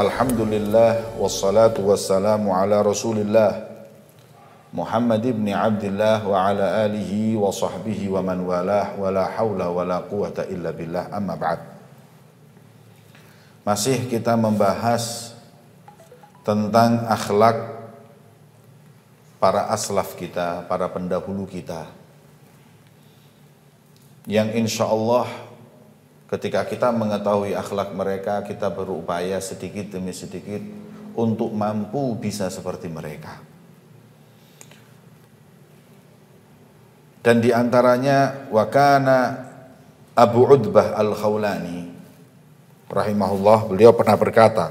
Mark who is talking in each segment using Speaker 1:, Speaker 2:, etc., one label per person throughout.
Speaker 1: Alhamdulillah wassalatu wassalamu ala Rasulillah Muhammad ibn Abdullah wa ala alihi wa sahbihi wa man walah wa la hawla wa la quwata illa billah amma ba'd. Masih kita membahas tentang akhlak para aslaf kita, para pendahulu kita yang insya Allah ketika kita mengetahui akhlak mereka kita berupaya sedikit demi sedikit untuk mampu bisa seperti mereka. Dan di antaranya wakana Abu Udbah Al-Khawlani rahimahullah beliau pernah berkata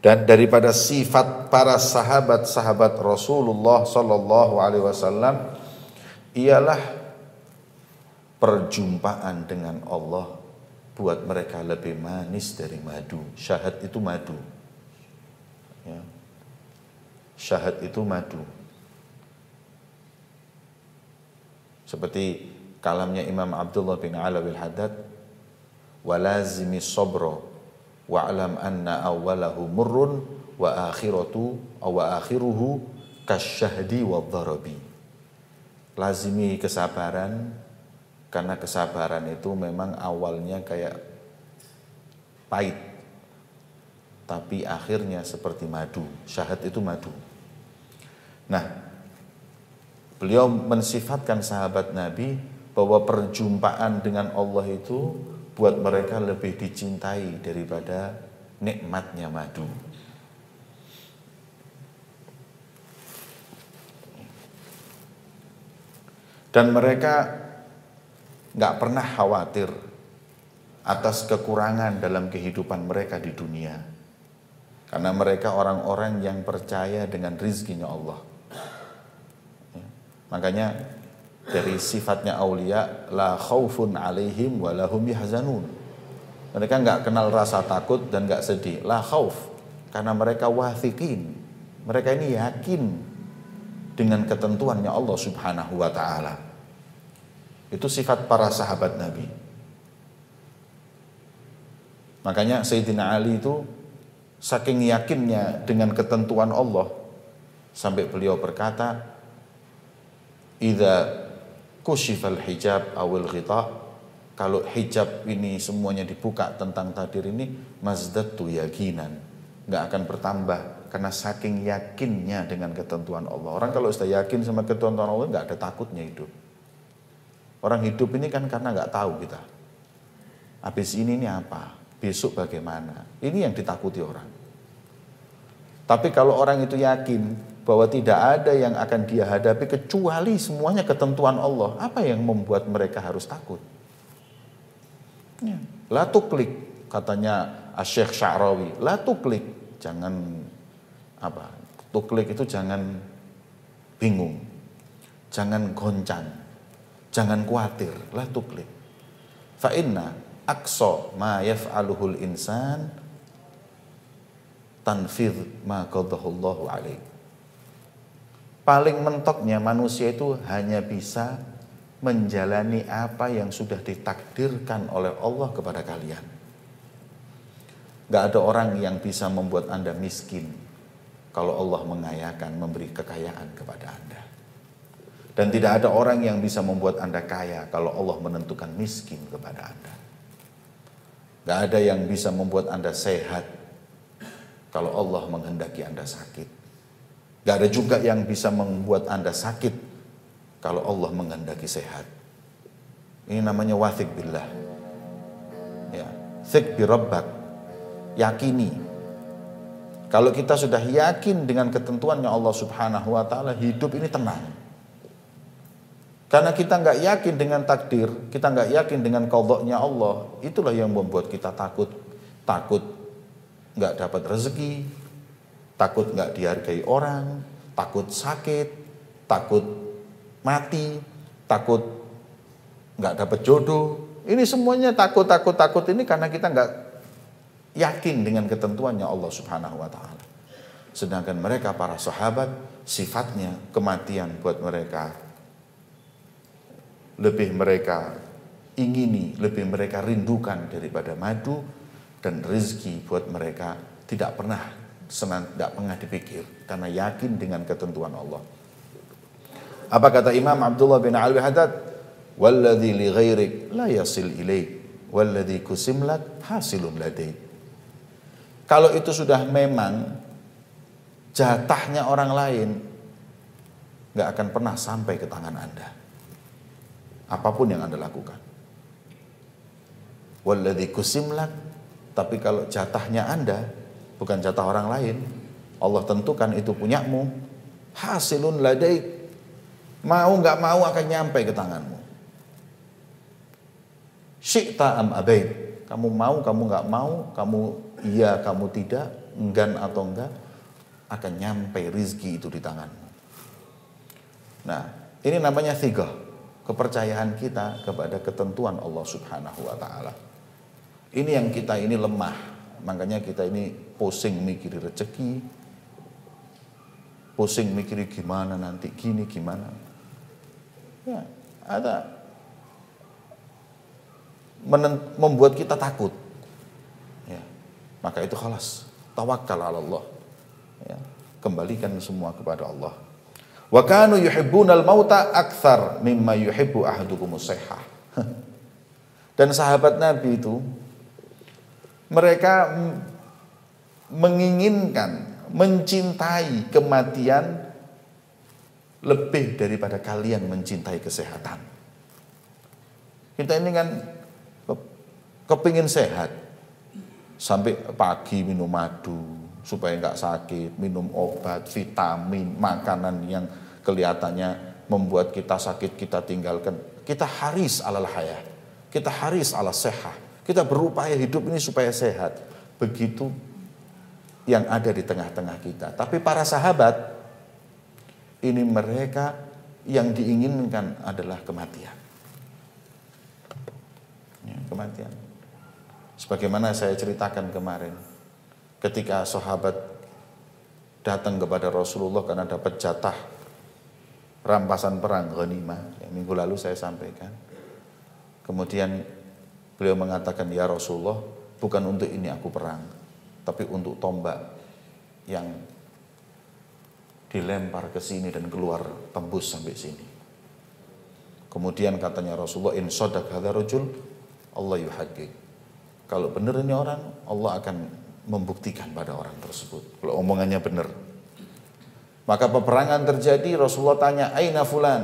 Speaker 1: dan daripada sifat para sahabat-sahabat Rasulullah sallallahu alaihi wasallam ialah perjumpaan dengan Allah buat mereka lebih manis dari madu. Syahad itu madu. Ya. Syahad itu madu. Seperti kalamnya Imam Abdullah bin Alawi al-Haddad, walazimi sabra wa'lam anna awwalahu murrun wa akhiratu wa akhiruhu kasyahdi wa dharabi. Lazimi kesabaran karena kesabaran itu memang awalnya kayak pahit. Tapi akhirnya seperti madu. Syahad itu madu. Nah, beliau mensifatkan sahabat Nabi bahwa perjumpaan dengan Allah itu buat mereka lebih dicintai daripada nikmatnya madu. Dan mereka nggak pernah khawatir atas kekurangan dalam kehidupan mereka di dunia. Karena mereka orang-orang yang percaya dengan rizkinya Allah. Ya. Makanya dari sifatnya aulia la khaufun alaihim wa lahum yahzanun. Mereka nggak kenal rasa takut dan nggak sedih. La khauf karena mereka wathiqin. Mereka ini yakin dengan ketentuannya Allah Subhanahu wa taala. Itu sifat para sahabat Nabi. Makanya Sayyidina Ali itu saking yakinnya dengan ketentuan Allah sampai beliau berkata, "Idza kushifal hijab awil ghita" kalau hijab ini semuanya dibuka tentang takdir ini mazdatu yakinan nggak akan bertambah karena saking yakinnya dengan ketentuan Allah. Orang kalau sudah yakin sama ketentuan Allah nggak ada takutnya hidup Orang hidup ini kan karena nggak tahu kita. Habis ini ini apa? Besok bagaimana? Ini yang ditakuti orang. Tapi kalau orang itu yakin bahwa tidak ada yang akan dia hadapi kecuali semuanya ketentuan Allah, apa yang membuat mereka harus takut? Ya. La klik katanya Syekh Sya'rawi, la klik jangan apa? Tuklik itu jangan bingung, jangan goncang, Jangan khawatir, lah tuklik. Fa inna aqsa ma yaf'aluhul insan tanfidh ma qadahullahu alaih. Paling mentoknya manusia itu hanya bisa menjalani apa yang sudah ditakdirkan oleh Allah kepada kalian. Gak ada orang yang bisa membuat Anda miskin kalau Allah mengayakan, memberi kekayaan kepada Anda. Dan tidak ada orang yang bisa membuat Anda kaya kalau Allah menentukan miskin kepada Anda. Gak ada yang bisa membuat Anda sehat kalau Allah menghendaki Anda sakit. Gak ada juga yang bisa membuat Anda sakit kalau Allah menghendaki sehat. Ini namanya wathik billah. Ya, thik bi rabbak. Yakini. Kalau kita sudah yakin dengan ketentuannya Allah Subhanahu wa taala, hidup ini tenang. Karena kita nggak yakin dengan takdir, kita nggak yakin dengan kodoknya Allah, itulah yang membuat kita takut, takut nggak dapat rezeki, takut nggak dihargai orang, takut sakit, takut mati, takut nggak dapat jodoh. Ini semuanya takut, takut, takut ini karena kita nggak yakin dengan ketentuannya Allah Subhanahu Wa Taala. Sedangkan mereka para sahabat sifatnya kematian buat mereka lebih mereka ingini, lebih mereka rindukan daripada madu dan rezeki buat mereka tidak pernah senang, tidak pernah dipikir karena yakin dengan ketentuan Allah. Apa kata Imam Abdullah bin Alwi Haddad? Walladhi li ghairik la yasil ilaik. Walladhi kusimlak hasilun ladaik. Kalau itu sudah memang jatahnya orang lain, nggak akan pernah sampai ke tangan Anda. Apa pun yang Anda lakukan. Walladhi kusimlak, tapi kalau jatahnya Anda, bukan jatah orang lain, Allah tentukan itu punyamu, hasilun ladaik, Mau nggak mau akan nyampe ke tanganmu. Syi'ta am abain. Kamu mau, kamu nggak mau, kamu iya, kamu tidak, enggan atau enggak, akan nyampe rizki itu di tanganmu. Nah, ini namanya tiga kepercayaan kita kepada ketentuan Allah Subhanahu wa taala. Ini yang kita ini lemah. Makanya kita ini pusing mikir rezeki, pusing mikir gimana nanti gini gimana. Ya, ada membuat kita takut. Ya, maka itu khalas. Tawakal Allah. Ya, kembalikan semua kepada Allah. Wa kanu yuhibbunal mauta akthar mimma yuhibbu ahadukum Dan sahabat Nabi itu mereka menginginkan, mencintai kematian lebih daripada kalian mencintai kesehatan. Kita ini kan kepingin sehat. Sampai pagi minum madu supaya nggak sakit, minum obat, vitamin, makanan yang kelihatannya membuat kita sakit kita tinggalkan. Kita haris alal hayat. Kita haris ala sehat. Kita berupaya hidup ini supaya sehat. Begitu yang ada di tengah-tengah kita. Tapi para sahabat ini mereka yang diinginkan adalah kematian. Ya, kematian. Sebagaimana saya ceritakan kemarin, ketika sahabat datang kepada Rasulullah karena dapat jatah rampasan perang ghanimah, ya, minggu lalu saya sampaikan. Kemudian beliau mengatakan, "Ya Rasulullah, bukan untuk ini aku perang, tapi untuk tombak yang dilempar ke sini dan keluar tembus sampai sini. Kemudian katanya Rasulullah in sodak hadha rajul Allah yuhaqqiq. Kalau benar ini orang, Allah akan membuktikan pada orang tersebut. Kalau omongannya benar. Maka peperangan terjadi, Rasulullah tanya, Aina fulan?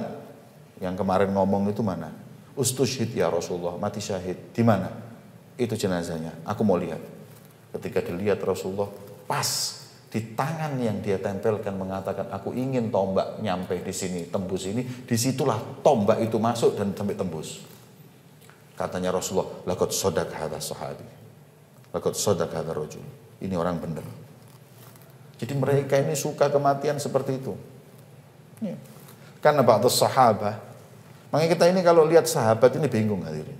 Speaker 1: Yang kemarin ngomong itu mana? Ustushid ya Rasulullah, mati syahid. Di mana? Itu jenazahnya. Aku mau lihat. Ketika dilihat Rasulullah, pas di tangan yang dia tempelkan mengatakan aku ingin tombak nyampe di sini tembus ini di situlah tombak itu masuk dan sampai tembus katanya Rasulullah lakot sodak hadha sahabi lakot sodak hadha rojul ini orang benar. Jadi mereka ini suka kematian seperti itu. Ya. karena ba'du sahabat makanya kita ini kalau lihat sahabat ini bingung hadirin.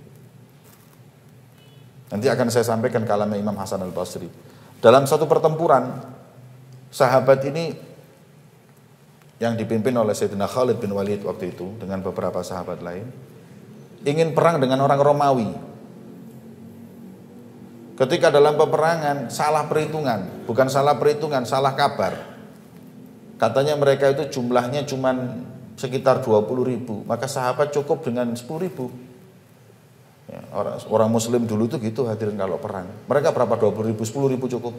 Speaker 1: Nanti akan saya sampaikan kalamnya Imam Hasan al-Basri. Dalam satu pertempuran sahabat ini yang dipimpin oleh Sayyidina Khalid bin Walid waktu itu dengan beberapa sahabat lain ingin perang dengan orang Romawi. Ketika dalam peperangan salah perhitungan, bukan salah perhitungan, salah kabar. Katanya mereka itu jumlahnya cuma sekitar 20 ribu, maka sahabat cukup dengan 10 ribu. Ya, orang, orang muslim dulu itu gitu hadirin kalau perang. Mereka berapa 20 ribu, 10 ribu cukup.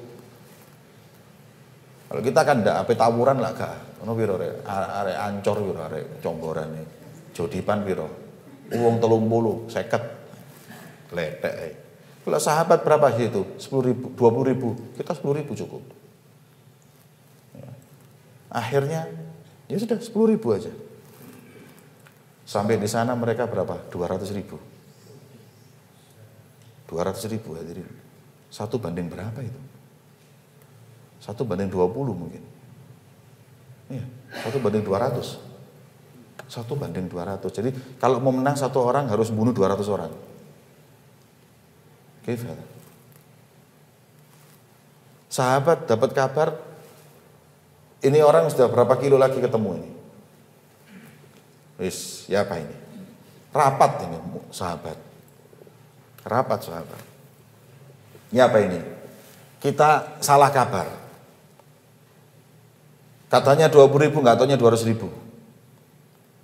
Speaker 1: Kalau kita kan ndak ape tawuran lah gak. Ono piro rek? Arek ancor piro arek comborane. Jodipan piro? Uang telung puluh, seket. Letek. Kalau sahabat berapa sih itu? 10 ribu, 20 ribu. Kita 10 ribu cukup. Ya. Akhirnya ya sudah 10 ribu aja. Sampai di sana mereka berapa? 200 ribu. 200 ribu hadirin. Satu banding berapa itu? Satu banding 20 mungkin. Iya, satu banding 200. Satu banding 200. Jadi kalau mau menang satu orang harus bunuh 200 orang. Gimana? Sahabat dapat kabar ini orang sudah berapa kilo lagi ketemu ini. Wis, ya apa ini? Rapat ini sahabat. Rapat sahabat. Ini apa ini? kita salah kabar. Katanya 20 ribu, nggak taunya 200 ribu.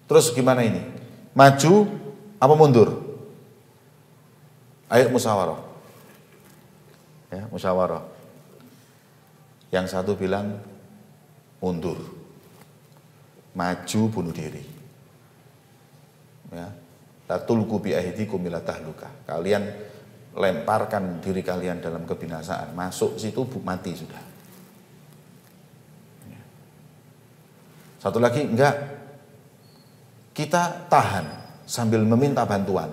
Speaker 1: Terus gimana ini? Maju apa mundur? Ayo musyawarah. Ya, musyawarah. Yang satu bilang mundur. Maju bunuh diri. Ya. Latulku bi ahdikum ila. Kalian lemparkan diri kalian dalam kebinasaan. Masuk situ mati sudah. Ya. Satu lagi enggak. Kita tahan sambil meminta bantuan.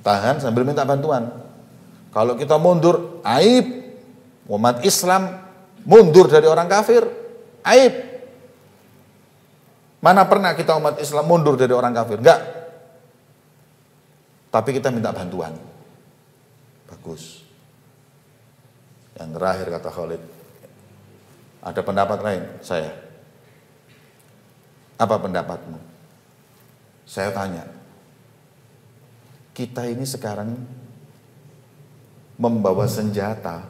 Speaker 1: Tahan sambil minta bantuan. Kalau kita mundur, aib. Umat Islam mundur dari orang kafir, aib. Mana pernah kita umat Islam mundur dari orang kafir? Enggak. Tapi kita minta bantuan. Bagus. Yang terakhir kata Khalid. Ada pendapat lain? Saya. Apa pendapatmu? Saya tanya. Kita ini sekarang membawa senjata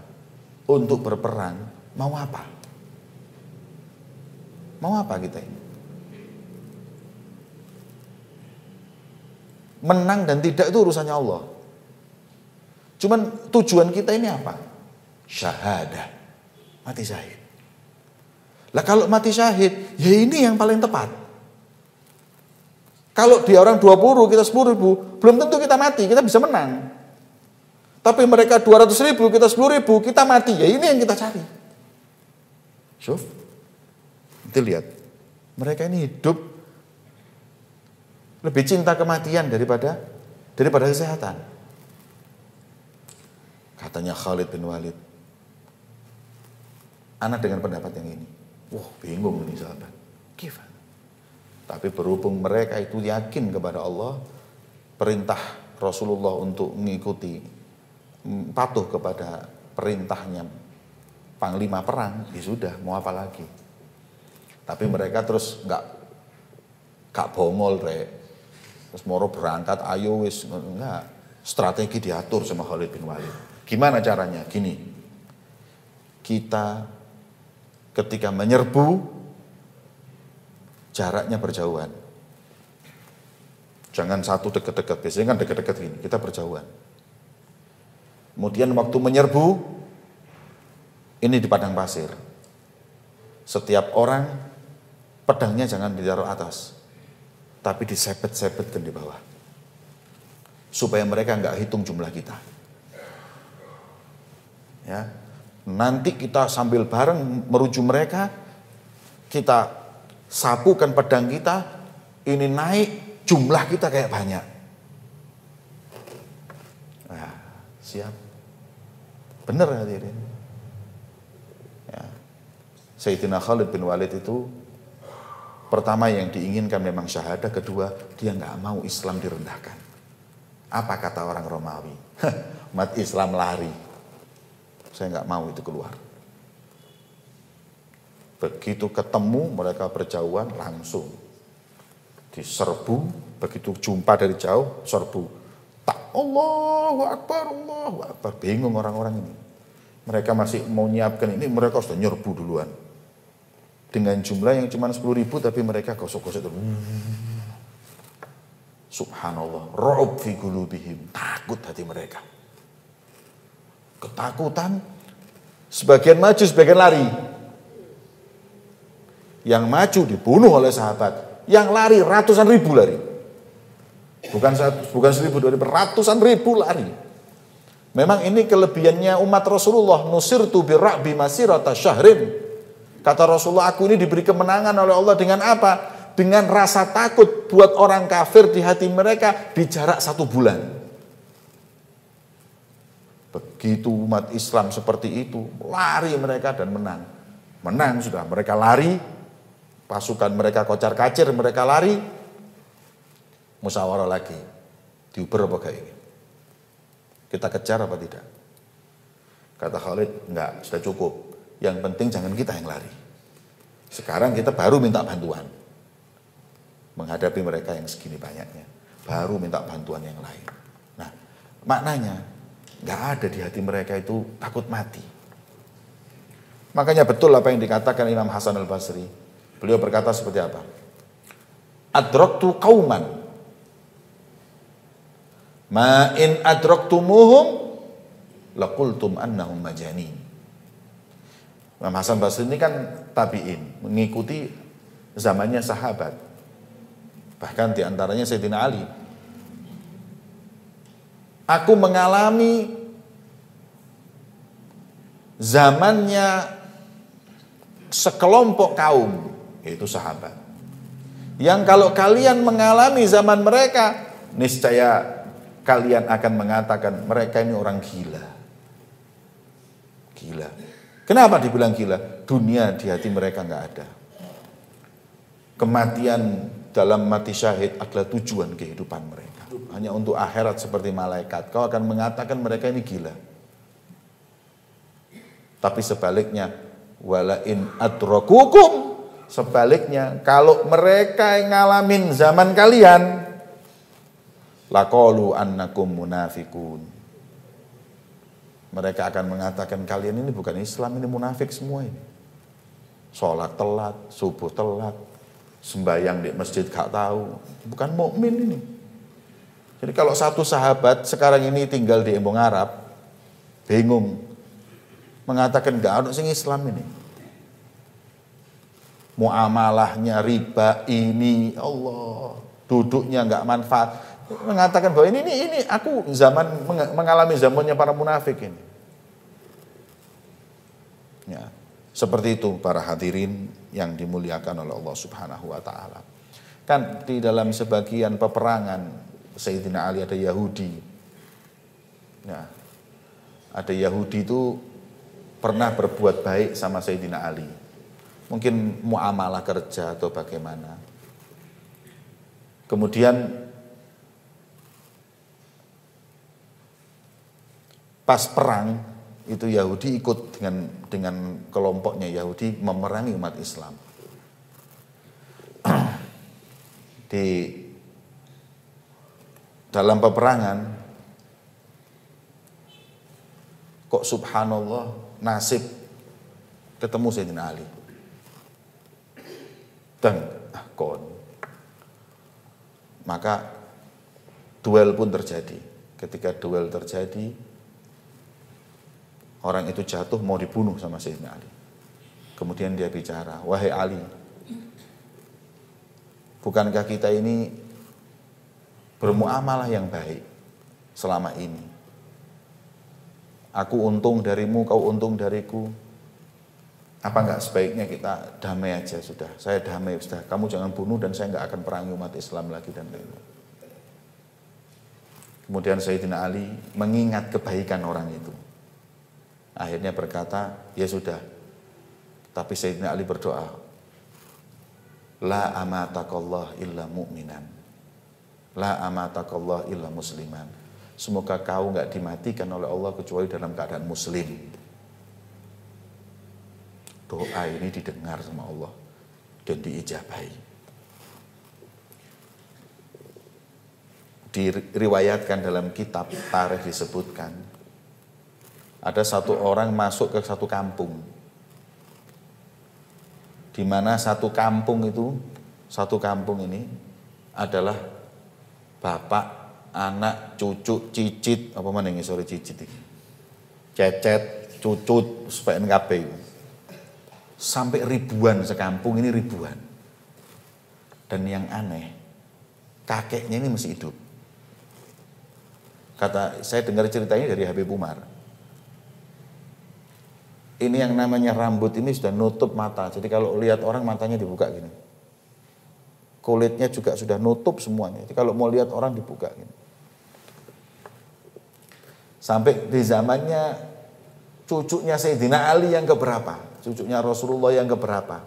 Speaker 1: untuk berperang. Mau apa? Mau apa kita ini? Menang dan tidak itu urusannya Allah. Cuman tujuan kita ini apa? Syahadah. Mati syahid. Lah kalau mati syahid, ya ini yang paling tepat. Kalau dia orang 20, kita 10 ribu, belum tentu kita mati, kita bisa menang. Tapi mereka 200 ribu, kita 10 ribu, kita mati. Ya ini yang kita cari. Syuf. Nanti lihat. Mereka ini hidup lebih cinta kematian daripada daripada kesehatan. Katanya Khalid bin Walid. Anak dengan pendapat yang ini. Wah bingung ini sahabat. Gimana? Tapi berhubung mereka itu yakin kepada Allah. Perintah Rasulullah untuk mengikuti patuh kepada perintahnya panglima perang, ya sudah, mau apa lagi. Tapi mereka terus nggak gak bongol, rek. Terus moro berangkat, ayo wis enggak. Strategi diatur sama Khalid bin Walid. Gimana caranya? Gini. Kita ketika menyerbu jaraknya berjauhan. Jangan satu dekat-dekat, biasanya kan dekat-dekat ini, kita berjauhan. Kemudian waktu menyerbu, ini di padang pasir. Setiap orang pedangnya jangan ditaruh atas tapi disepet-sepetkan di bawah. Supaya mereka nggak hitung jumlah kita. Ya. Nanti kita sambil bareng merujuk mereka, kita sapukan pedang kita, ini naik, jumlah kita kayak banyak. Nah, siap. Benar hadirin. Ya. Sayyidina Khalid bin Walid itu Pertama yang diinginkan memang syahadah, kedua dia nggak mau Islam direndahkan. Apa kata orang Romawi? Umat Islam lari. Saya nggak mau itu keluar. Begitu ketemu mereka berjauhan langsung diserbu. Begitu jumpa dari jauh serbu. Tak Allahu Akbar, Allahu Akbar. Bingung orang-orang ini. Mereka masih mau nyiapkan ini, mereka sudah nyerbu duluan dengan jumlah yang cuma 10 ribu tapi mereka gosok-gosok terus. Subhanallah, ro'ub fi takut hati mereka. Ketakutan, sebagian maju, sebagian lari. Yang maju dibunuh oleh sahabat, yang lari ratusan ribu lari. Bukan satu, bukan seribu, dua ribu, ratusan ribu lari. Memang ini kelebihannya umat Rasulullah, nusir tu birra'bi masirata syahrin. Kata Rasulullah, aku ini diberi kemenangan oleh Allah dengan apa? Dengan rasa takut buat orang kafir di hati mereka di jarak satu bulan. Begitu umat Islam seperti itu, lari mereka dan menang. Menang sudah, mereka lari, pasukan mereka kocar kacir, mereka lari, musyawarah lagi. Diuber apa kayak ini? Kita kejar apa tidak? Kata Khalid, enggak, sudah cukup yang penting jangan kita yang lari. Sekarang kita baru minta bantuan. Menghadapi mereka yang segini banyaknya. Baru minta bantuan yang lain. Nah, maknanya Nggak ada di hati mereka itu takut mati. Makanya betul apa yang dikatakan Imam Hasan al-Basri. Beliau berkata seperti apa? Adroktu kauman. Ma in adroktumuhum lakultum annahum majani. Imam Hasan Basri ini kan tabi'in, mengikuti zamannya sahabat. Bahkan di antaranya Sayyidina Ali. Aku mengalami zamannya sekelompok kaum, yaitu sahabat. Yang kalau kalian mengalami zaman mereka, niscaya kalian akan mengatakan mereka ini orang gila. Gila. Kenapa dibilang gila? Dunia di hati mereka nggak ada. Kematian dalam mati syahid adalah tujuan kehidupan mereka. Hanya untuk akhirat seperti malaikat. Kau akan mengatakan mereka ini gila. Tapi sebaliknya, wala in adrakukum sebaliknya kalau mereka yang ngalamin zaman kalian laqalu annakum munafikun mereka akan mengatakan kalian ini bukan Islam ini munafik semua ini. Sholat telat subuh telat sembahyang di masjid gak tahu. Bukan mukmin ini. Jadi kalau satu sahabat sekarang ini tinggal di Embong Arab bingung. Mengatakan gak ada sing Islam ini. Muamalahnya riba ini Allah duduknya nggak manfaat mengatakan bahwa ini ini ini aku zaman mengalami zamannya para munafik ini. Ya, seperti itu para hadirin yang dimuliakan oleh Allah Subhanahu wa taala. Kan di dalam sebagian peperangan Sayyidina Ali ada Yahudi. Ya. Ada Yahudi itu pernah berbuat baik sama Sayyidina Ali. Mungkin muamalah kerja atau bagaimana. Kemudian pas perang itu Yahudi ikut dengan dengan kelompoknya Yahudi memerangi umat Islam. Di dalam peperangan kok subhanallah nasib ketemu Sayyidina Ali. Dan ah, kon. Maka duel pun terjadi. Ketika duel terjadi, orang itu jatuh mau dibunuh sama Sayyidina Ali. Kemudian dia bicara, wahai Ali, bukankah kita ini bermuamalah yang baik selama ini? Aku untung darimu, kau untung dariku. Apa enggak sebaiknya kita damai aja sudah. Saya damai sudah. Kamu jangan bunuh dan saya enggak akan perangi umat Islam lagi dan lain-lain. Kemudian Sayyidina Ali mengingat kebaikan orang itu. Akhirnya berkata, ya sudah. Tapi Sayyidina Ali berdoa, La amatakallah illa mu'minan. La amatakallah illa musliman Semoga kau nggak dimatikan oleh Allah kecuali dalam keadaan muslim. Doa ini didengar sama Allah dan diijabahi. Diriwayatkan dalam kitab tarikh disebutkan ada satu orang masuk ke satu kampung di mana satu kampung itu satu kampung ini adalah bapak anak, cucu, cicit, apa mana yang sorry cicit ini? Cecet, cucut, supaya NKP. Sampai ribuan sekampung ini ribuan. Dan yang aneh, kakeknya ini masih hidup. Kata saya dengar ceritanya dari Habib Umar. Ini yang namanya rambut ini sudah nutup mata. Jadi kalau lihat orang matanya dibuka gini. Kulitnya juga sudah nutup semuanya. Jadi kalau mau lihat orang dibuka gini. Sampai di zamannya cucunya Sayyidina Ali yang keberapa? Cucunya Rasulullah yang keberapa?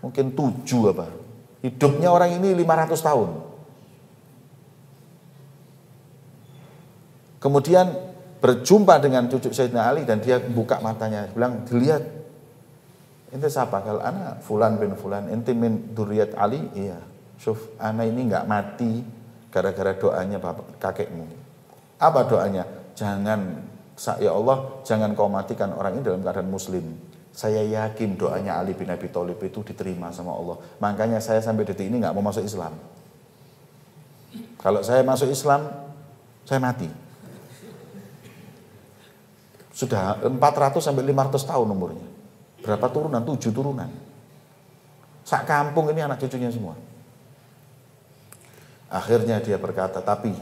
Speaker 1: Mungkin tujuh apa? Hidupnya orang ini 500 tahun. Kemudian berjumpa dengan cucu Sayyidina Ali dan dia buka matanya, bilang, dilihat, ini siapa? Kalau anak Fulan bin Fulan, inti min duriyat Ali, iya. Syuf, anak ini nggak mati gara-gara doanya bapak kakekmu. Apa doanya? jangan Ya Allah, jangan kau matikan orang ini dalam keadaan muslim. Saya yakin doanya Ali bin Abi Thalib itu diterima sama Allah. Makanya saya sampai detik ini nggak mau masuk Islam. Kalau saya masuk Islam, saya mati. Sudah 400 sampai 500 tahun umurnya. Berapa turunan? Tujuh turunan. Sak kampung ini anak cucunya semua. Akhirnya dia berkata, tapi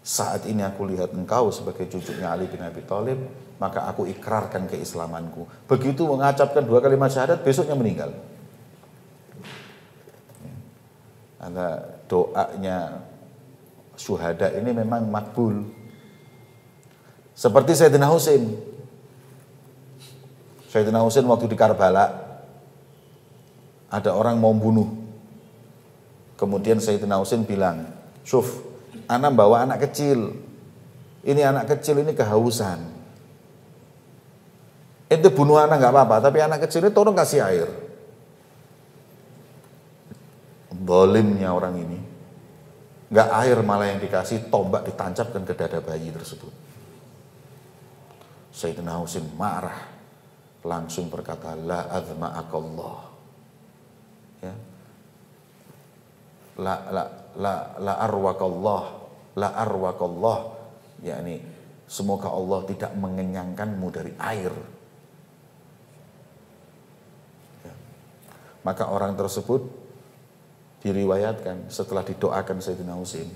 Speaker 1: saat ini aku lihat engkau sebagai cucunya Ali bin Abi Thalib, maka aku ikrarkan keislamanku. Begitu mengacapkan dua kalimat syahadat, besoknya meninggal. Ada doanya syuhada ini memang makbul. Seperti Sayyidina Husain. Sayyidina Husain waktu di Karbala, ada orang mau bunuh Kemudian Sayyidina Husain bilang, Syuf, anak bawa anak kecil. Ini anak kecil ini kehausan. Itu bunuh anak nggak apa-apa, tapi anak kecil ini tolong kasih air. Bolimnya orang ini. Nggak air malah yang dikasih, tombak ditancapkan ke dada bayi tersebut. Sayyidina Husain marah. Langsung berkata, La azma'akallah. Ya, la la la la arwakallah la arwakallah yakni semoga Allah tidak mengenyangkanmu dari air ya. maka orang tersebut diriwayatkan setelah didoakan Sayyidina Husain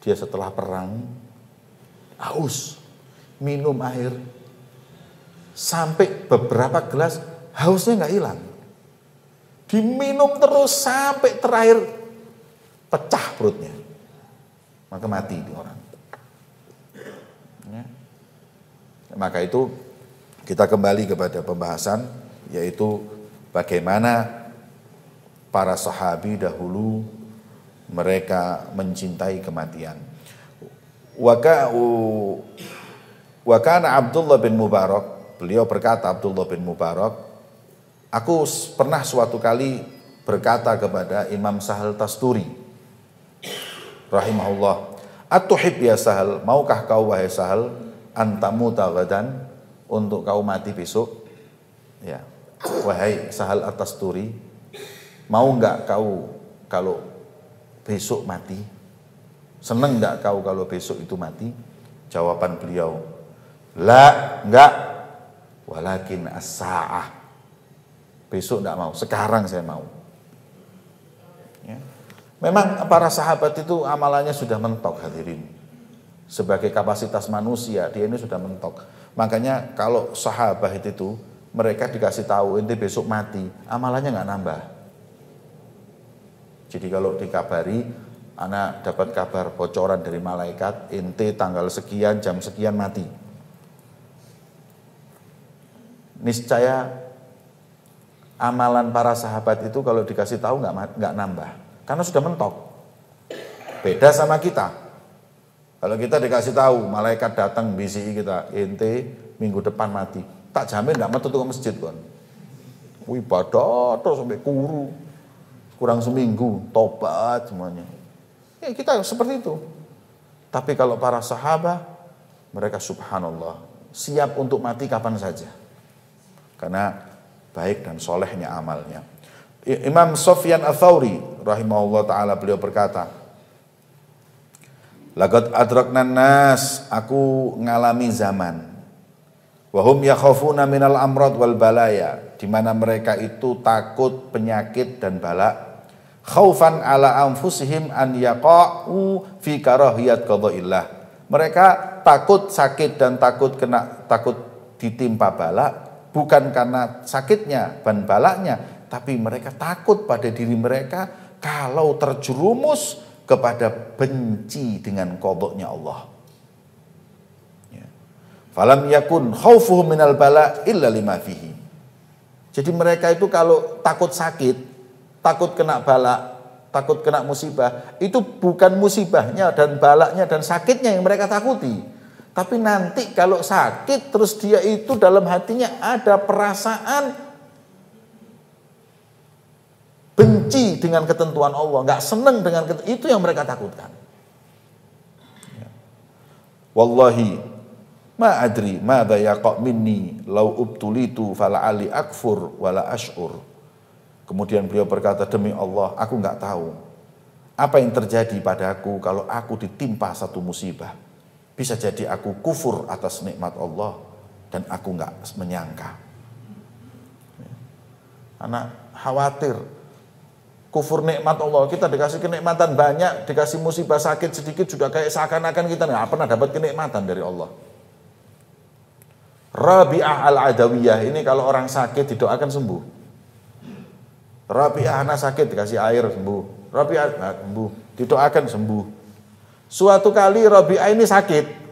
Speaker 1: dia setelah perang haus minum air sampai beberapa gelas hausnya nggak hilang Diminum terus sampai terakhir pecah perutnya. Maka mati di orang. Ya. Maka itu kita kembali kepada pembahasan yaitu bagaimana para sahabi dahulu mereka mencintai kematian. Wakana Abdullah bin Mubarak, beliau berkata Abdullah bin Mubarak, Aku pernah suatu kali berkata kepada Imam Sahal Tasturi rahimahullah, "Atuhib ya Sahal, maukah kau wahai Sahal antamu tagadan untuk kau mati besok?" Ya. Wahai Sahal Tasturi, mau enggak kau kalau besok mati? Seneng enggak kau kalau besok itu mati? Jawaban beliau, "La, enggak. Walakin as-sa'ah." Besok tidak mau, sekarang saya mau. Ya. Memang para sahabat itu amalannya sudah mentok hadirin. Sebagai kapasitas manusia, dia ini sudah mentok. Makanya kalau sahabat itu, mereka dikasih tahu, ente besok mati, amalannya nggak nambah. Jadi kalau dikabari, anak dapat kabar bocoran dari malaikat, ente tanggal sekian, jam sekian mati. Niscaya amalan para sahabat itu kalau dikasih tahu nggak nggak nambah. Karena sudah mentok. Beda sama kita. Kalau kita dikasih tahu malaikat datang bisi kita ente minggu depan mati. Tak jamin nggak metu ke masjid kan ibadah terus sampai kuru. Kurang seminggu tobat semuanya. Ya kita seperti itu. Tapi kalau para sahabat mereka subhanallah siap untuk mati kapan saja karena baik dan solehnya amalnya. Imam Sofyan Al-Thawri rahimahullah taala beliau berkata, Lagat adraknan nas, aku ngalami zaman. Wahum yakhafuna minal amrad wal balaya, di mana mereka itu takut penyakit dan bala. Khaufan ala anfusihim an yaqa'u fi karahiyat qadaillah. Mereka takut sakit dan takut kena takut ditimpa bala bukan karena sakitnya dan balaknya, tapi mereka takut pada diri mereka kalau terjerumus kepada benci dengan kodoknya Allah. Ya. Falam yakun khaufuhum minal bala illa lima fihi. Jadi mereka itu kalau takut sakit, takut kena balak, takut kena musibah, itu bukan musibahnya dan balaknya dan sakitnya yang mereka takuti tapi nanti kalau sakit terus dia itu dalam hatinya ada perasaan benci dengan ketentuan Allah, nggak seneng dengan itu yang mereka takutkan. Ya. Wallahi Ma adri madza yaqa minni law ubtulitu fala ali akfur wala ash'ur. Kemudian beliau berkata, demi Allah, aku nggak tahu apa yang terjadi padaku kalau aku ditimpa satu musibah. Bisa jadi aku kufur atas nikmat Allah dan aku nggak menyangka. Anak khawatir kufur nikmat Allah. Kita dikasih kenikmatan banyak, dikasih musibah sakit sedikit sudah kayak seakan-akan kita nggak pernah dapat kenikmatan dari Allah. Rabi'ah al-Adawiyah ini kalau orang sakit didoakan sembuh. Rabi'ah anak sakit dikasih air sembuh. Rabi'ah nah, sembuh, didoakan sembuh. Suatu kali Rabi'ah ini sakit.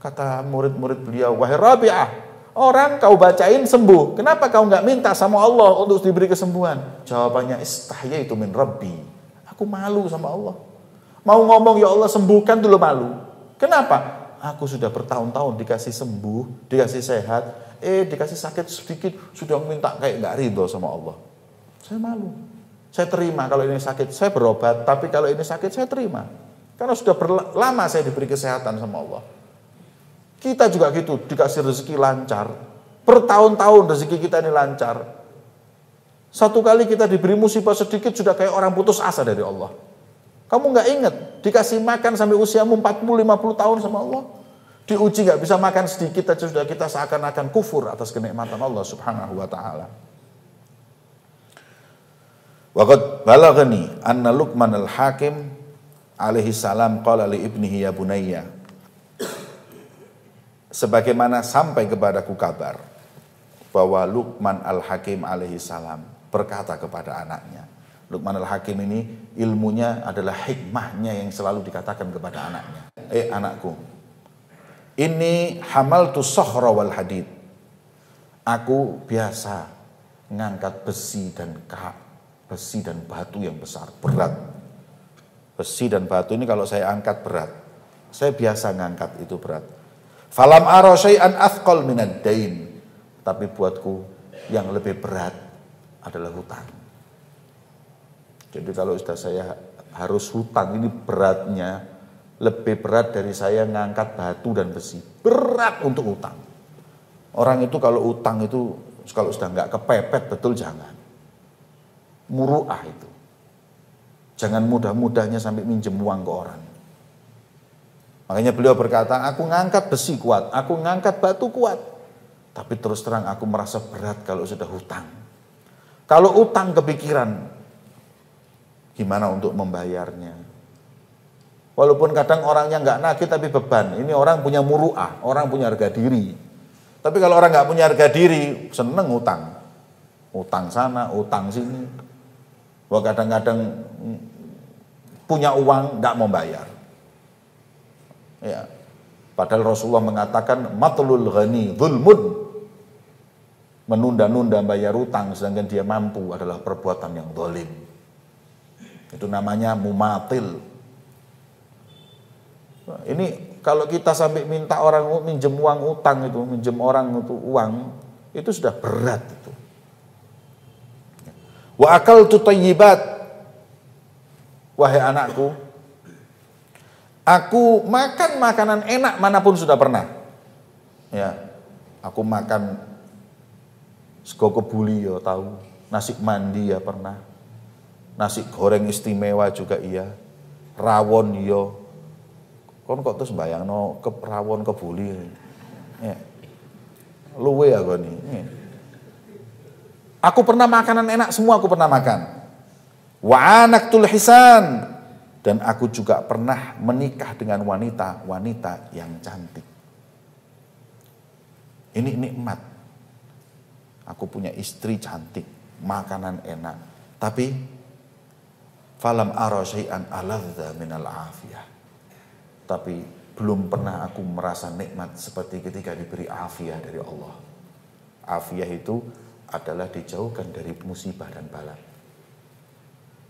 Speaker 1: Kata murid-murid beliau, wahai Rabi'ah, orang kau bacain sembuh. Kenapa kau nggak minta sama Allah untuk diberi kesembuhan? Jawabannya istahya itu min Rabbi. Aku malu sama Allah. Mau ngomong ya Allah sembuhkan dulu malu. Kenapa? aku sudah bertahun-tahun dikasih sembuh, dikasih sehat, eh dikasih sakit sedikit sudah minta kayak nggak ridho sama Allah. Saya malu. Saya terima kalau ini sakit, saya berobat, tapi kalau ini sakit saya terima. Karena sudah lama saya diberi kesehatan sama Allah. Kita juga gitu, dikasih rezeki lancar. Bertahun-tahun rezeki kita ini lancar. Satu kali kita diberi musibah sedikit sudah kayak orang putus asa dari Allah. Kamu nggak ingat dikasih makan sampai usiamu 40 50 tahun sama Allah. Diuji nggak bisa makan sedikit aja sudah kita seakan-akan kufur atas kenikmatan Allah Subhanahu wa taala. Waqad balagani anna Luqman al-Hakim alaihi salam qala li ibnihi ya bunayya sebagaimana sampai kepadaku kabar bahwa Luqman al-Hakim alaihi salam berkata kepada anaknya Luqman al-Hakim ini ilmunya adalah hikmahnya yang selalu dikatakan kepada anaknya. Eh anakku, ini hamal tu sohra wal hadid. Aku biasa ngangkat besi dan besi dan batu yang besar, berat. Besi dan batu ini kalau saya angkat berat. Saya biasa ngangkat itu berat. Falam ara syai'an athqal minad dain. Tapi buatku yang lebih berat adalah hutang. Jadi kalau sudah saya harus hutang ini beratnya lebih berat dari saya ngangkat batu dan besi. Berat untuk hutang. Orang itu kalau utang itu kalau sudah nggak kepepet betul jangan. Muruah itu. Jangan mudah-mudahnya sampai minjem uang ke orang. Makanya beliau berkata, aku ngangkat besi kuat, aku ngangkat batu kuat. Tapi terus terang aku merasa berat kalau sudah hutang. Kalau utang kepikiran, gimana untuk membayarnya. Walaupun kadang orangnya nggak nagih tapi beban. Ini orang punya muruah, orang punya harga diri. Tapi kalau orang nggak punya harga diri, seneng utang. Utang sana, utang sini. Wah kadang-kadang punya uang nggak mau bayar. Ya. Padahal Rasulullah mengatakan matlul ghani zulmun. Menunda-nunda bayar utang sedangkan dia mampu adalah perbuatan yang dolim. Itu namanya mumatil. Ini kalau kita sampai minta orang minjem uang utang itu, minjem orang itu uang, itu sudah berat itu. Wa akal tu tayyibat. Wahai anakku, aku makan makanan enak mana pun sudah pernah. Ya, aku makan sego kebuli ya tahu, nasi mandi ya pernah nasi goreng istimewa juga iya, rawon iya. Kon kok terus bayang no ke rawon kebuli. Ya. Luwe aku nih. Ya. Aku pernah makanan enak semua aku pernah makan. Wa dan aku juga pernah menikah dengan wanita wanita yang cantik. Ini nikmat. Aku punya istri cantik, makanan enak. Tapi falam ara aladza minal afiyah. Tapi belum pernah aku merasa nikmat seperti ketika diberi afiah dari Allah. Afiah itu adalah dijauhkan dari musibah dan balak.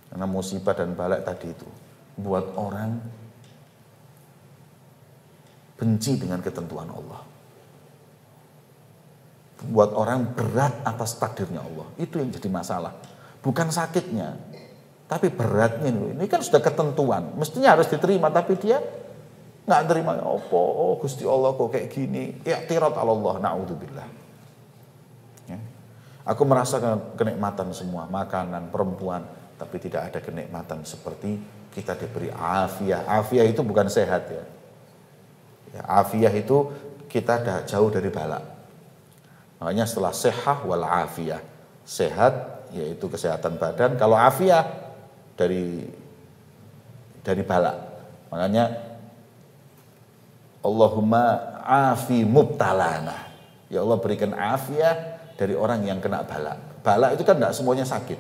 Speaker 1: Karena musibah dan balak tadi itu buat orang benci dengan ketentuan Allah. Buat orang berat atas takdirnya Allah. Itu yang jadi masalah. Bukan sakitnya, tapi beratnya ini, kan sudah ketentuan. Mestinya harus diterima, tapi dia nggak terima apa oh Gusti Allah kok kayak gini ya tirat Allah naudzubillah ya. aku merasakan kenikmatan semua makanan perempuan tapi tidak ada kenikmatan seperti kita diberi afiah afiah itu bukan sehat ya, ya afiah itu kita dah jauh dari balak makanya setelah sehat wal afiah sehat yaitu kesehatan badan kalau afiah dari dari balak makanya Allahumma afi mubtalana. Ya Allah berikan afiat dari orang yang kena bala. Bala itu kan tidak semuanya sakit.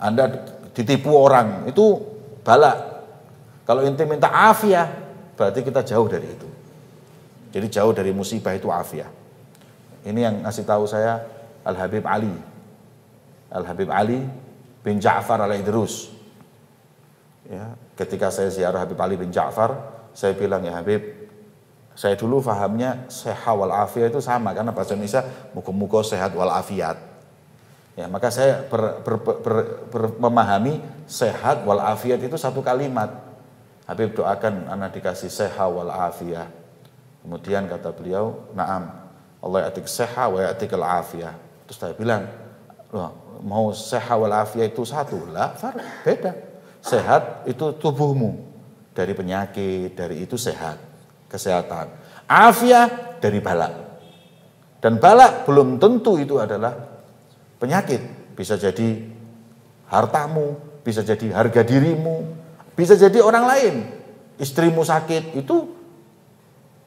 Speaker 1: Anda ditipu orang itu bala. Kalau inti minta afiat berarti kita jauh dari itu. Jadi jauh dari musibah itu afiat. Ini yang ngasih tahu saya Al Habib Ali. Al Habib Ali bin Ja'far al Idrus. Ya, ketika saya ziarah Habib Ali bin Ja'far, saya bilang ya Habib, saya dulu fahamnya sehat wal afiat itu sama karena bahasa Indonesia muka-muka sehat wal afiat. Ya, maka saya ber, ber, ber, ber, ber, memahami sehat wal afiat itu satu kalimat. Habib doakan anak dikasih sehat wal afiat. Kemudian kata beliau, "Na'am. Allah yatik sehat wa yatik al afiat." Terus saya bilang, Loh, mau sehat wal afiat itu satu? Lah, beda. Sehat itu tubuhmu dari penyakit, dari itu sehat kesehatan. Afiat dari balak. Dan balak belum tentu itu adalah penyakit. Bisa jadi hartamu, bisa jadi harga dirimu, bisa jadi orang lain. Istrimu sakit, itu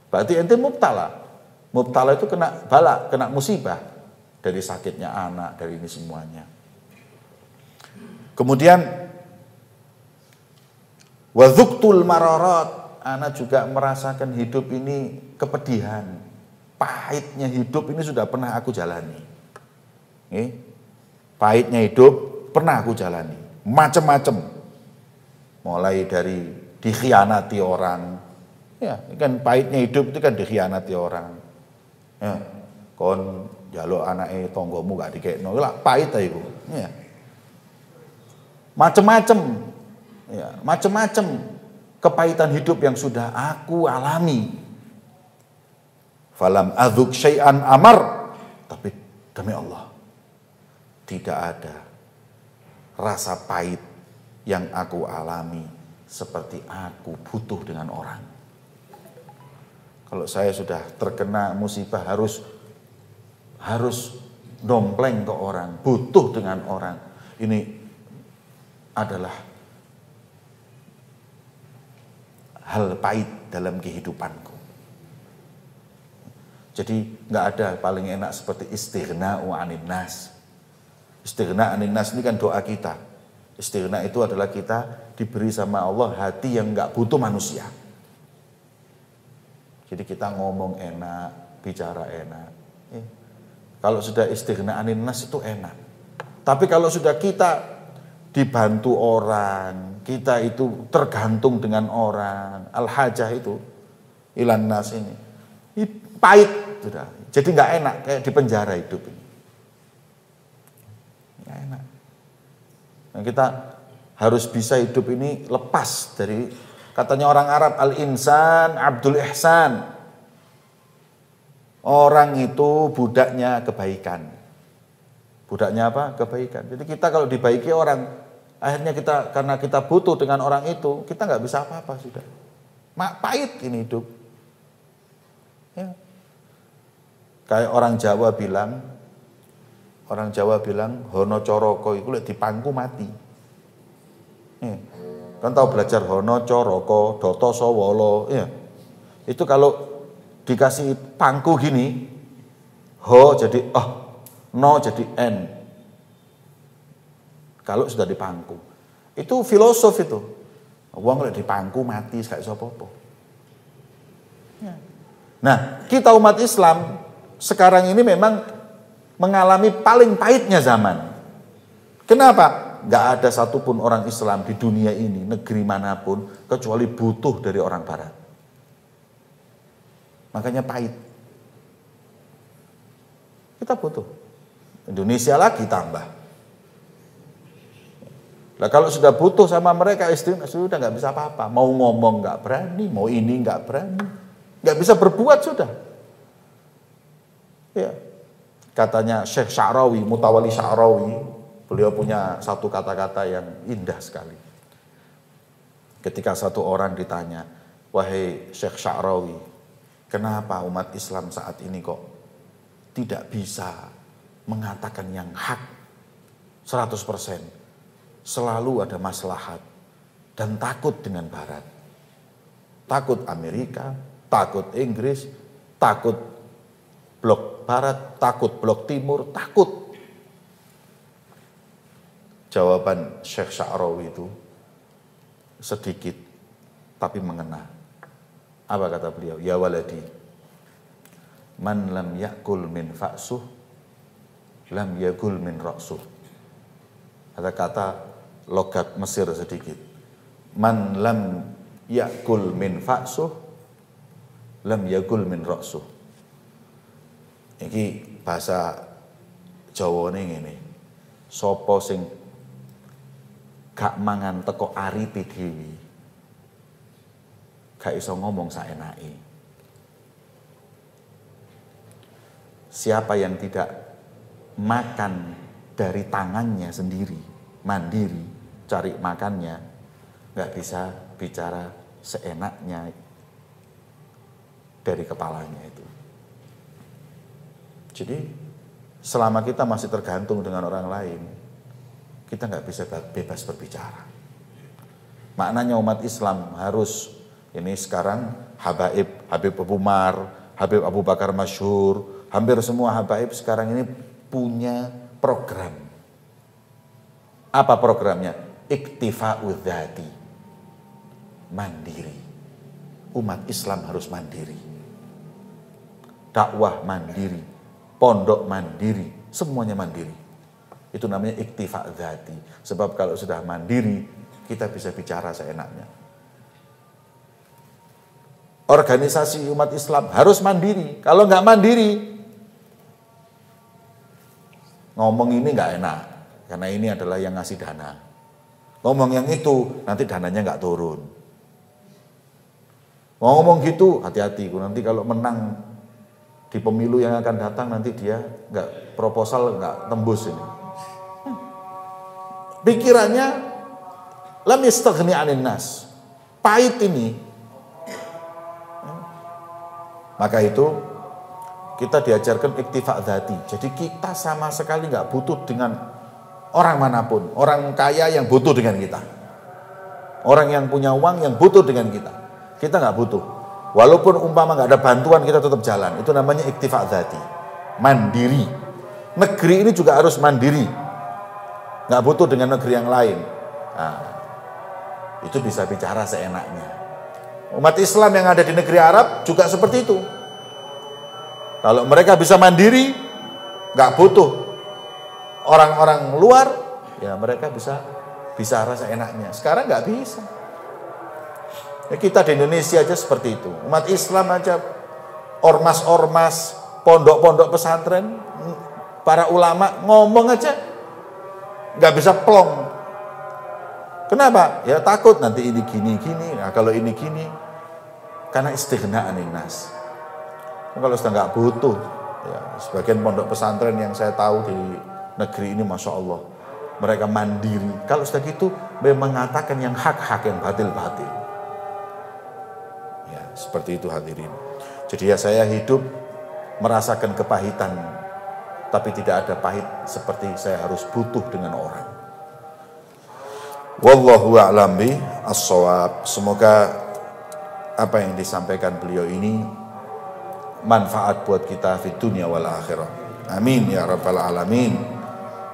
Speaker 1: berarti ente mubtala. Mubtala itu kena balak, kena musibah dari sakitnya anak, dari ini semuanya. Kemudian wazuktul mararat anak juga merasakan hidup ini kepedihan. Pahitnya hidup ini sudah pernah aku jalani. Nih, pahitnya hidup pernah aku jalani. Macam-macam. Mulai dari dikhianati orang. Ya, kan pahitnya hidup itu kan dikhianati orang. Ya, kon jaluk anaknya tonggomu gak dikekno, lah pahit itu. Ya. Macam-macam. Ya, macam-macam kepahitan hidup yang sudah aku alami. Falam aduk syai'an amar. Tapi demi Allah, tidak ada rasa pahit yang aku alami seperti aku butuh dengan orang. Kalau saya sudah terkena musibah harus harus dompleng ke orang, butuh dengan orang. Ini adalah hal pahit dalam kehidupanku. Jadi nggak ada paling enak seperti istighna wa anin nas. Istighna anin nas ini kan doa kita. Istighna itu adalah kita diberi sama Allah hati yang nggak butuh manusia. Jadi kita ngomong enak, bicara enak. Eh, kalau sudah istighna anin nas itu enak. Tapi kalau sudah kita dibantu orang, kita itu tergantung dengan orang, al-hajah itu, ilan nas ini. ini pahit, sudah. Jadi nggak enak, kayak di penjara hidup ini. Nggak enak. Nah, kita harus bisa hidup ini lepas dari katanya orang Arab al-insan Abdul Ihsan. Orang itu budaknya kebaikan. Budaknya apa? Kebaikan. Jadi kita kalau dibaiki orang Akhirnya kita karena kita butuh dengan orang itu, kita nggak bisa apa-apa sudah. Mak pahit ini hidup. Ya. Kayak orang Jawa bilang, orang Jawa bilang hono coroko itu di dipangku mati. Ya. Kan tahu belajar hono coroko, doto sowolo, ya. Itu kalau dikasih pangku gini, ho jadi oh, no jadi n, kalau sudah dipangku. Itu filosof itu. Uang kalau dipangku mati kayak apa-apa. Ya. Nah, kita umat Islam sekarang ini memang mengalami paling pahitnya zaman. Kenapa? Gak ada satupun orang Islam di dunia ini, negeri mana pun, kecuali butuh dari orang Barat. Makanya pahit. Kita butuh. Indonesia lagi tambah. Lah kalau sudah butuh sama mereka istri sudah nggak bisa apa-apa. Mau ngomong nggak berani, mau ini nggak berani, nggak bisa berbuat sudah. Ya, katanya Syekh Sya'rawi, Mutawali Sya'rawi, beliau punya satu kata-kata yang indah sekali. Ketika satu orang ditanya, wahai Syekh Sya'rawi, kenapa umat Islam saat ini kok tidak bisa mengatakan yang hak 100%? selalu ada maslahat dan takut dengan barat. Takut Amerika, takut Inggris, takut blok barat, takut blok timur, takut. Jawaban Syekh Sya'rawi itu sedikit tapi mengena. Apa kata beliau? Ya waladi, man lam yakul min fa'suh, lam yakul min ra'suh. Ada kata logat Mesir sedikit. Man lam yakul min fa'suh lam yakul min ra'suh. Ini bahasa Jawa ini ngene. Sopo sing gak mangan teko ari dhewe. Gak iso ngomong saenake. Siapa yang tidak makan dari tangannya sendiri, mandiri, cari makannya, nggak bisa bicara seenaknya dari kepalanya itu. Jadi selama kita masih tergantung dengan orang lain, kita nggak bisa bebas berbicara. Maknanya umat Islam harus ini sekarang Habaib, Habib Abu Mar, Habib Abu Bakar Masyur, hampir semua Habaib sekarang ini punya program. Apa programnya? iktifa'u dhati. Mandiri. Umat Islam harus mandiri. Dakwah mandiri. Pondok mandiri. Semuanya mandiri. Itu namanya iktifa' dhati. Sebab kalau sudah mandiri, kita bisa bicara seenaknya. Organisasi umat Islam harus mandiri. Kalau nggak mandiri, ngomong ini nggak enak. Karena ini adalah yang ngasih dana. Ngomong yang itu, nanti dananya nggak turun. Ngomong gitu, hati-hati. Nanti kalau menang di pemilu yang akan datang, nanti dia nggak proposal nggak tembus ini. Pikirannya, lam yastaghni anin nas. Pahit ini. Maka itu kita diajarkan iktifak dhati. Jadi kita sama sekali nggak butuh dengan orang mana pun, orang kaya yang butuh dengan kita. Orang yang punya uang yang butuh dengan kita. Kita nggak butuh. Walaupun umpama nggak ada bantuan kita tetap jalan. Itu namanya iktifak zati. Mandiri. Negeri ini juga harus mandiri. Nggak butuh dengan negeri yang lain. Nah, itu bisa bicara seenaknya. Umat Islam yang ada di negeri Arab juga seperti itu. Kalau mereka bisa mandiri, nggak butuh orang-orang luar ya mereka bisa bisa rasa enaknya. Sekarang nggak bisa. Ya, kita di Indonesia aja seperti itu. Umat Islam aja ormas-ormas, pondok-pondok pesantren, para ulama ngomong aja nggak bisa plong. Kenapa? Ya takut nanti ini gini-gini. Nah, kalau ini gini, karena istighna'an nas. Kalau sudah nggak butuh, ya, sebagian pondok pesantren yang saya tahu di negeri ini Masya Allah mereka mandiri kalau sudah gitu memang mengatakan yang hak-hak yang batil-batil seperti itu hadirin. Jadi ya saya hidup merasakan kepahitan, tapi tidak ada pahit seperti saya harus butuh dengan orang. Wallahu a'lam bi as-shawab. Semoga apa yang disampaikan beliau ini manfaat buat kita di dunia wal akhirah. Amin ya rabbal alamin.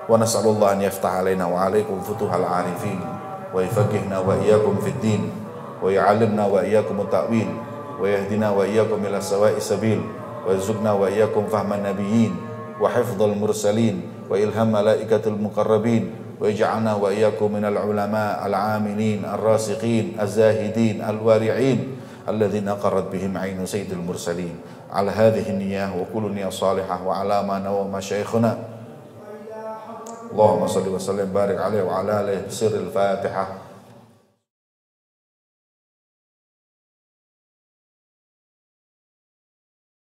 Speaker 1: Wa nas'alullah an yaftah alaina wa alaikum futuhal arifin wa yafaqihna wa iyyakum fid din wa ya'allimna wa iyyakum at-ta'wil. ويهدنا وإياكم إلى سواء السبيل ويرزقنا وإياكم فهم النبيين وحفظ المرسلين وإلهام ملائكة المقربين ويجعلنا وإياكم من العلماء العاملين الراسخين الزاهدين الوارعين الذين قرت بهم عين سيد المرسلين. على هذه النية وكل نية صالحة وعلى ما نوى salli wa sallim barik alaihi wa ala alihi sirril Fatihah